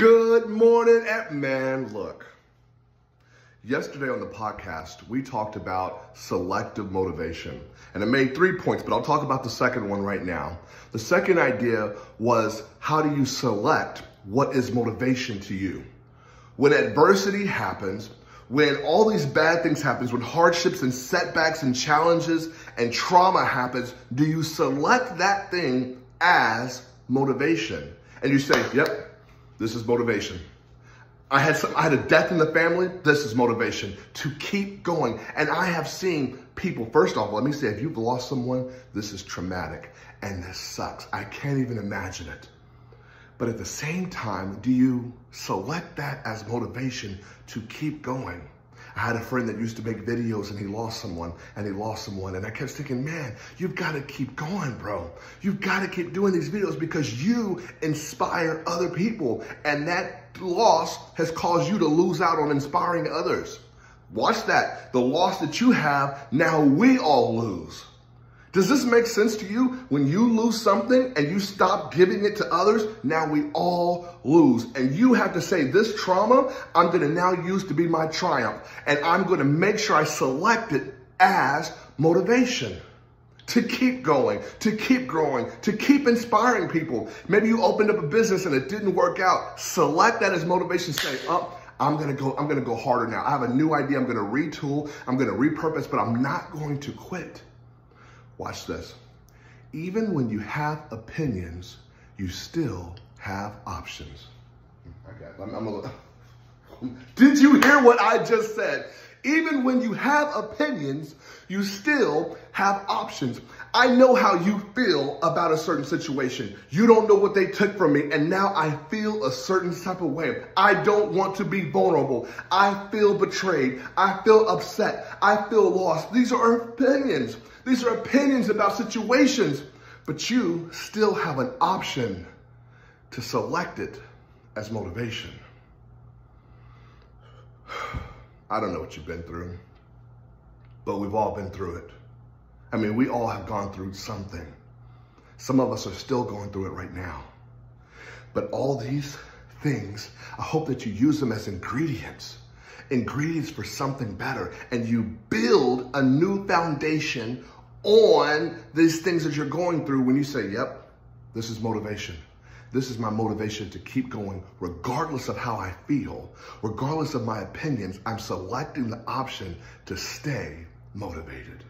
Good morning, man. Look, yesterday on the podcast, we talked about selective motivation. And I made three points, but I'll talk about the second one right now. The second idea was how do you select what is motivation to you? When adversity happens, when all these bad things happens, when hardships and setbacks and challenges and trauma happens, do you select that thing as motivation? And you say, yep, this is motivation. I had some, I had a death in the family. This is motivation to keep going. And I have seen people, first off, let me say, if you've lost someone, this is traumatic and this sucks. I can't even imagine it. But at the same time, do you select that as motivation to keep going? I had a friend that used to make videos and he lost someone and he lost someone. And I kept thinking, man, you've got to keep going, bro. You've got to keep doing these videos because you inspire other people. And that loss has caused you to lose out on inspiring others. Watch that. The loss that you have, now we all lose. Does this make sense to you? When you lose something and you stop giving it to others, now we all lose. And you have to say, this trauma, I'm going to now use to be my triumph. And I'm going to make sure I select it as motivation to keep going, to keep growing, to keep inspiring people. Maybe you opened up a business and it didn't work out. Select that as motivation. Say, oh, I'm gonna go, I'm gonna go harder now. I have a new idea. I'm gonna retool. I'm gonna repurpose, but I'm not going to quit. Watch this. Even when you have opinions, you still have options. Okay, I'm, I'm a, did you hear what I just said? Even when you have opinions, you still have options. I know how you feel about a certain situation. You don't know what they took from me, and now I feel a certain type of way. I don't want to be vulnerable. I feel betrayed. I feel upset. I feel lost. These are opinions. These are opinions about situations, but you still have an option to select it as motivation. I don't know what you've been through, but we've all been through it. I mean, we all have gone through something. Some of us are still going through it right now. But all these things, I hope that you use them as ingredients, ingredients for something better, and you build a new foundation on these things that you're going through when you say, yep, this is motivation. This is my motivation to keep going, regardless of how I feel, regardless of my opinions. I'm selecting the option to stay motivated.